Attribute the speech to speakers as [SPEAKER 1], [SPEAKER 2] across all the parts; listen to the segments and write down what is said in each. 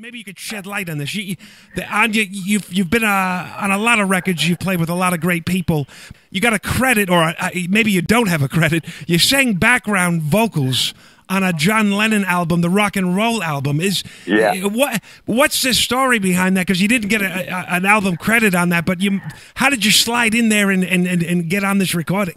[SPEAKER 1] maybe you could shed light on this. You, the, on you, you've you've been uh, on a lot of records. You've played with a lot of great people. You got a credit, or uh, maybe you don't have a credit. You sang background vocals on a John Lennon album, the rock and roll album. Is
[SPEAKER 2] Yeah.
[SPEAKER 1] what what's the story behind that? Because you didn't get a, a, an album credit on that, but you how did you slide in there and, and, and, and get on this recording?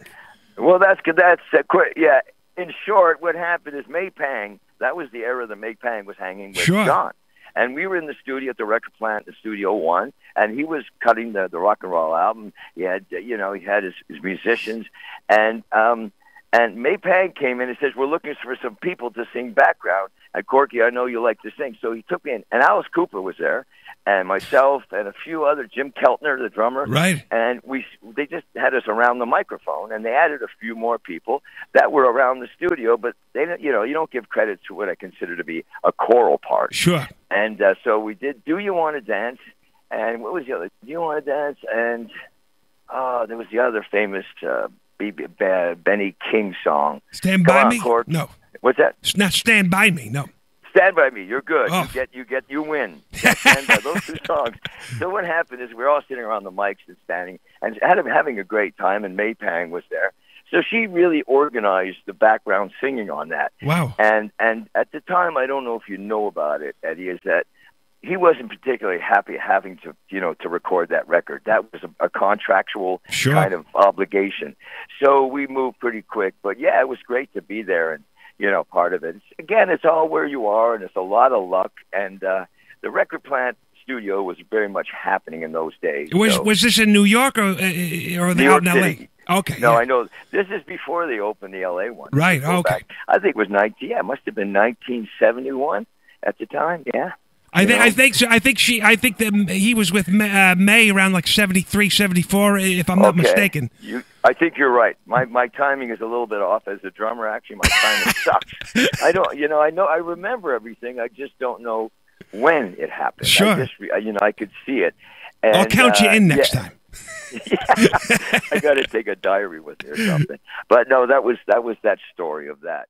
[SPEAKER 2] Well, that's good. That's uh, quick. Yeah. In short, what happened is May Pang. That was the era that May Pang was hanging with
[SPEAKER 1] Sure.
[SPEAKER 2] John, and we were in the studio at the record plant, the Studio One, and he was cutting the the rock and roll album. He had, you know, he had his, his musicians, and um, and May Pang came in and says, "We're looking for some people to sing background." And Corky, I know you like to sing, so he took me in, and Alice Cooper was there, and myself, and a few other Jim Keltner, the drummer,
[SPEAKER 1] Right.
[SPEAKER 2] and we they just had us around the microphone and they added a few more people that were around the studio but they don't you know you don't give credit to what i consider to be a choral part
[SPEAKER 1] Sure.
[SPEAKER 2] And uh, so we did do you want to dance and what was the other do you want to dance and uh there was the other famous uh B- B- Be- benny king song
[SPEAKER 1] Stand
[SPEAKER 2] Come
[SPEAKER 1] by
[SPEAKER 2] on,
[SPEAKER 1] me. No,
[SPEAKER 2] what's that
[SPEAKER 1] it's not stand by me. No.
[SPEAKER 2] Stand by me. You're good.
[SPEAKER 1] Oh.
[SPEAKER 2] You get you get you win. Stand by those two songs. So what happened is we're all sitting around the mics and standing and had having a great time. And May Pang was there, so she really organized the background singing on that.
[SPEAKER 1] Wow.
[SPEAKER 2] And and at the time, I don't know if you know about it, Eddie, is that he wasn't particularly happy having to you know to record that record. That was a, a contractual
[SPEAKER 1] Sure.
[SPEAKER 2] kind of obligation. So we moved pretty quick. But yeah, it was great to be there and you know part of it. It's, again, it's all where you are, and it's a lot of luck. And uh, the record plant studio was very much happening in those days.
[SPEAKER 1] Was
[SPEAKER 2] So-
[SPEAKER 1] was this in New York or uh, or the,
[SPEAKER 2] New
[SPEAKER 1] out
[SPEAKER 2] York
[SPEAKER 1] in L.A.?
[SPEAKER 2] City.
[SPEAKER 1] Okay.
[SPEAKER 2] No,
[SPEAKER 1] yeah.
[SPEAKER 2] I know this is before they opened the LA one.
[SPEAKER 1] Right, okay.
[SPEAKER 2] back- I think it was nineteen. Yeah, it must have been nineteen seventy one at the time. Yeah.
[SPEAKER 1] I
[SPEAKER 2] you
[SPEAKER 1] think? I think so. I think she. I think that he was with Ma- uh, May around like 73, 74, if I'm not mistaken.
[SPEAKER 2] You, I think you're right. My my timing is a little bit off as a drummer. Actually, my timing sucks. I don't. You know, I know. I remember everything. I just don't know when it happened.
[SPEAKER 1] Sure.
[SPEAKER 2] I just, you know, I could see it. And,
[SPEAKER 1] I'll count you
[SPEAKER 2] uh,
[SPEAKER 1] in next
[SPEAKER 2] yeah.
[SPEAKER 1] time.
[SPEAKER 2] I got to take a diary with me or something. But no, that was that was that story of that.